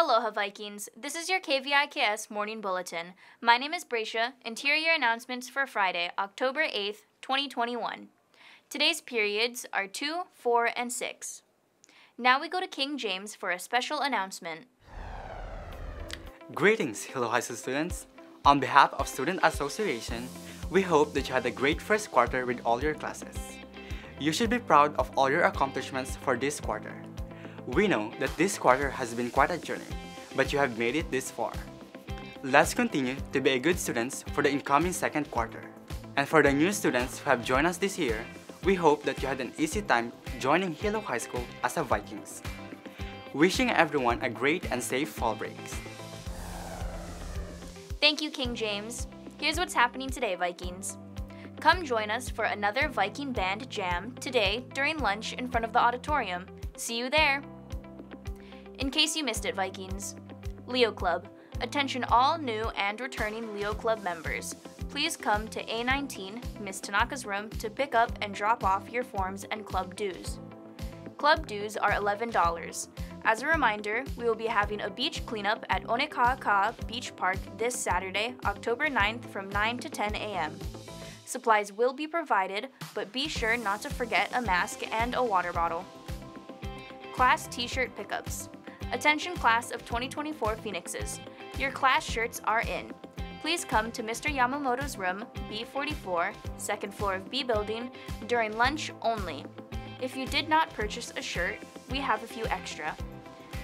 Aloha Vikings! This is your KVIKS Morning Bulletin. My name is Bracia, your announcements for Friday, October 8th, 2021. Today's periods are 2, 4, and 6. Now we go to King James for a special announcement. Greetings, Hilo High School students. On behalf of Student Association, we hope that you had a great first quarter with all your classes. You should be proud of all your accomplishments for this quarter. We know that this quarter has been quite a journey, but you have made it this far. Let's continue to be a good students for the incoming second quarter. And for the new students who have joined us this year, we hope that you had an easy time joining Hilo High School as a Vikings. Wishing everyone a great and safe fall breaks. Thank you, King James. Here's what's happening today, Vikings. Come join us for another Viking Band Jam today during lunch in front of the auditorium. See you there! In case you missed it, Vikings, Leo Club. Attention all new and returning Leo Club members. Please come to A19, Miss Tanaka's room, to pick up and drop off your forms and club dues. Club dues are $11. As a reminder, we will be having a beach cleanup at Onekahakaha Beach Park this Saturday, October 9th from 9 to 10 a.m. Supplies will be provided, but be sure not to forget a mask and a water bottle. Class t-shirt pickups. Attention class of 2024 Phoenixes. Your class shirts are in. Please come to Mr. Yamamoto's room, B44, second floor of B building, during lunch only. If you did not purchase a shirt, we have a few extra.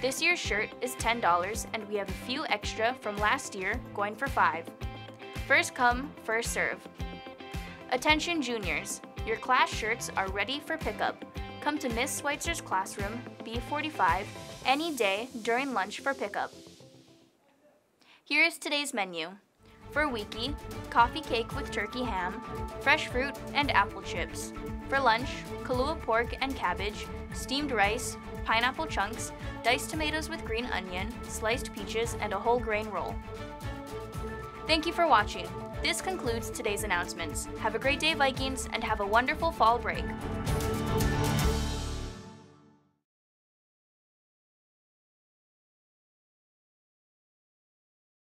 This year's shirt is $10 and we have a few extra from last year going for 5. First come, first serve. Attention juniors, your class shirts are ready for pickup. Come to Miss Schweitzer's classroom, B45, any day during lunch for pickup. Here is today's menu. For Wiki, coffee cake with turkey ham, fresh fruit, and apple chips. For lunch, Kahlua pork and cabbage, steamed rice, pineapple chunks, diced tomatoes with green onion, sliced peaches, and a whole grain roll. Thank you for watching. This concludes today's announcements. Have a great day, Vikings, and have a wonderful fall break.